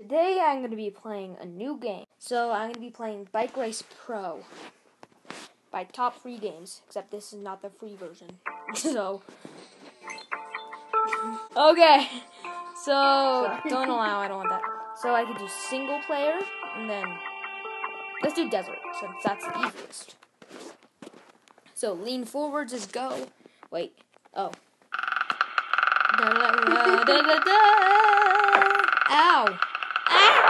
Today I'm going to be playing a new game. So I'm going to be playing Bike Race Pro by Top Free Games, except this is not the free version. so Okay. So don't allow, I don't want that. So I could do single player and then let's do desert since that's the easiest. So lean forwards is go. Wait. Oh. Da, da, da, da, da, da. Ow. Ah!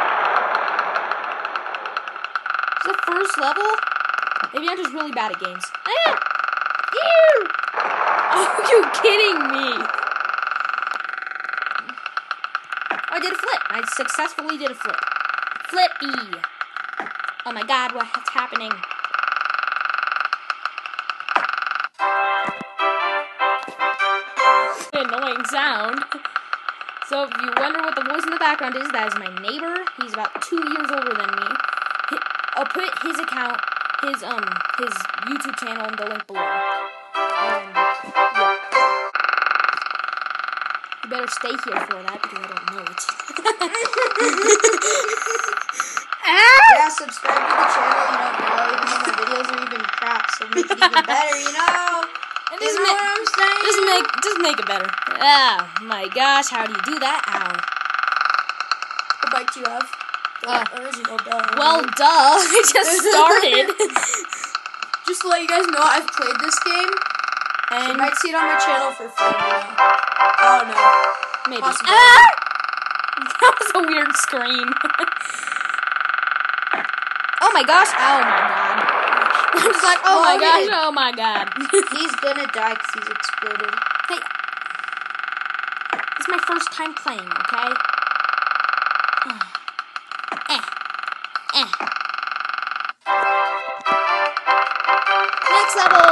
Is the first level? Maybe I'm just really bad at games. Ah! Are you kidding me? I did a flip. I successfully did a flip. Flippy. Oh my god, what's happening? Annoying sound. So if you wonder what the voice in the background is, that is my neighbor. He's about two years older than me. I'll put his account, his um, his YouTube channel in the link below. Um, yeah. You better stay here for that because I don't know it. ah! Yeah, subscribe to the channel, you don't know, even though my videos are even crap, so make it even better, you know? And You know make, what I'm saying? just make, just make it better. Oh my gosh, how do you do that? Ow. What bike do you have? Uh, original, duh. Well, duh. I just started. Just to let you guys know, I've played this game. And you might see it on my channel for free. Oh no. maybe. Ah! That was a weird scream. oh my gosh. Oh my god. I'm just like, oh my gosh. Oh my god. He's gonna die because he's exploded. hey. This is my first time playing, okay? Eh. Next level!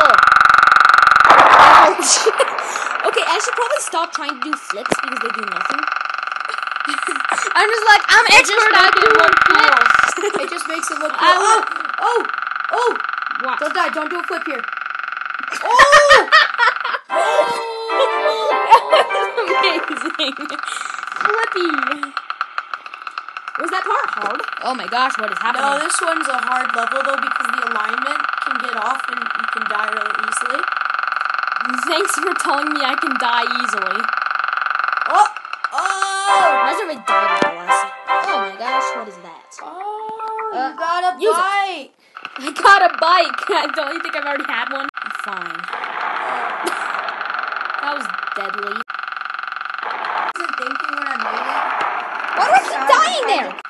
Okay, I should probably stop trying to do flips because they do nothing. I'm just like, I'm It just expert at doing flips. It just makes it look cool. Oh! Oh! Oh! What? Don't die. Don't do a flip here. Oh! Amazing. Flippy. Was that part hard? Oh my gosh, what is happening? No, this one's a hard level though because the alignment can get off and you can die really easily. Thanks for telling me I can die easily. Oh! Oh! Imagine if I died with the last. Oh my gosh, what is that? Oh! Uh, you got a bike! I got a bike. Don't you think I've already had one? I'm fine. That was deadly. I wasn't thinking when I made it. Why do I keep dying there?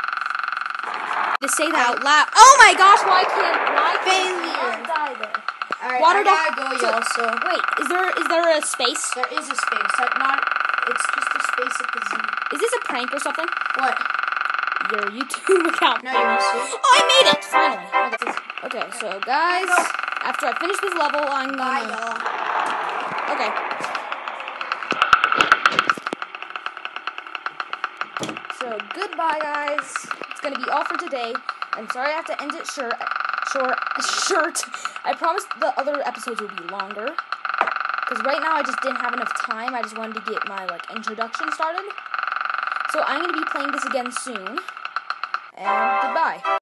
To say that out loud. Oh my gosh, why can't why can't Failure. I die there? Alright, Water I gotta go, so- y'all, so... Wait, is there is there a space? There is a space. That not... It's just a space at the Z. Is this a prank or something? What? Your YouTube account. No, you want to see? Oh, I made it finally. Oh, okay, okay, so guys, after I finish this level, I'm gonna. y'all. Okay. So goodbye, guys. It's gonna be all for today. I'm sorry I have to end it short. Short. Short. I promised the other episodes would be longer. Because right now I just didn't have enough time. I just wanted to get my like introduction started. So I'm gonna be playing this again soon. And goodbye.